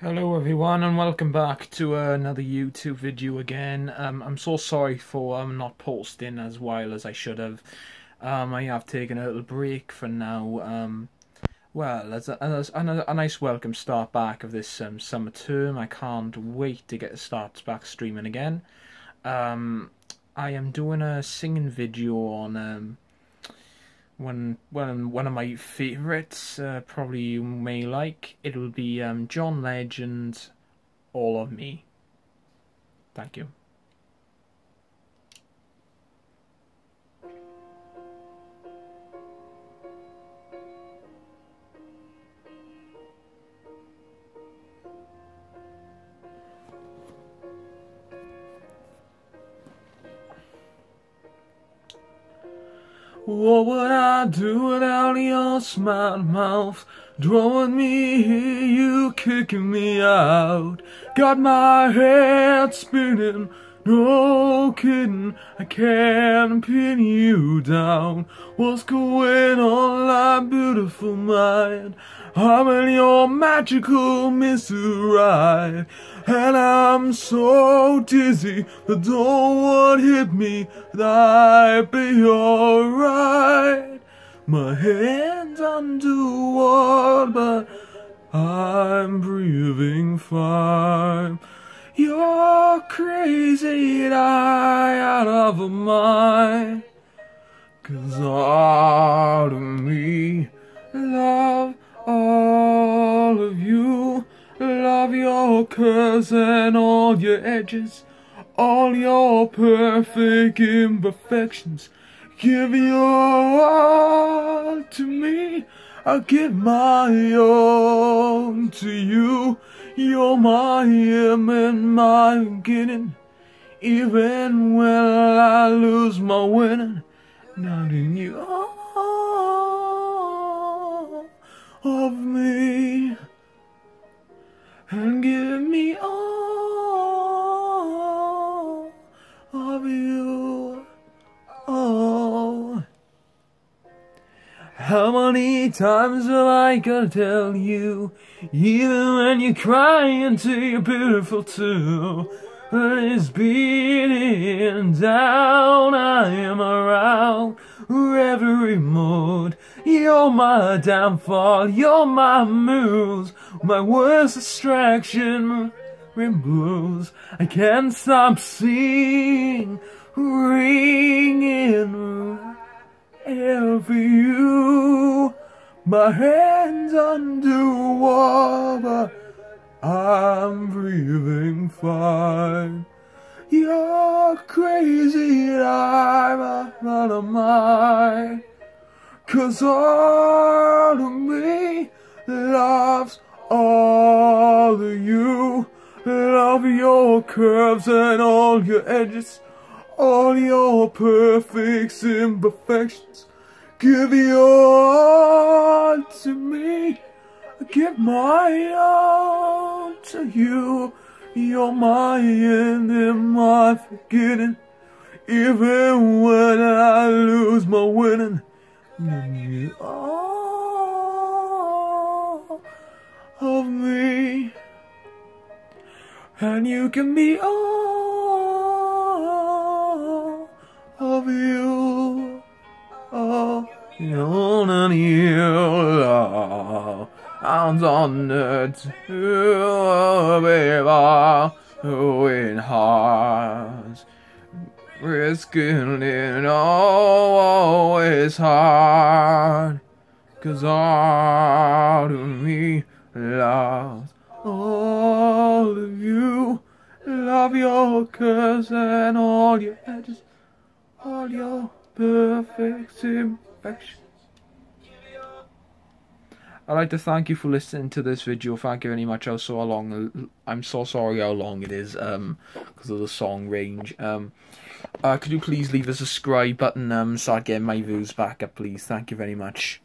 Hello everyone and welcome back to uh, another YouTube video again. Um, I'm so sorry for um, not posting as well as I should have. Um, I have taken a little break for now. Um, well, as a, as a, a, nice welcome start back of this um, summer term. I can't wait to get start back streaming again. Um, I am doing a singing video on one one one of my favorites, uh, probably you may like. It will be um, John Legend, All of Me. Thank you. What would I do without your smart mouth? Drawing me here, you kicking me out. Got my head spinning, no kidding, I can't pin you down. What's going on, my beautiful mind? I'm in your magical mystery. And I'm so dizzy, but don't hit me, that be alright. My hands underwater, but I'm breathing fine. Crazy I out of a mind. Cause all of me love all of you. Love your curves and all your edges, all your perfect imperfections. Give your all to me, I give my all to you. You're my aim and my beginning. Even when I lose my winning, not in you all of me and give me all of you. How many times have I gotta tell you, even when you're crying to your beautiful too? But It's beating down, I am around every mood. You're my downfall, you're my muse, my worst distraction removes. I can't stop seeing, ringing every you. My hands underwater, I'm breathing fine. You're crazy and I'm out of mind. Cause all of me loves all of you. Love your curves and all your edges, all your perfect imperfections. Give your all to me. Give my all to you. You're my end and my forgetting. Even when I lose my winning, you all of me. And you can be all and honored to be in hearts, risking it always hard, cause all of me loves all of you, love your curves and all your edges, all your perfect imperfections. I'd like to thank you for listening to this video. Thank you very much. How so long? I'm so sorry how long it is um because of the song range. Um, uh, could you please leave a subscribe button um I get my views back up, please? Thank you very much.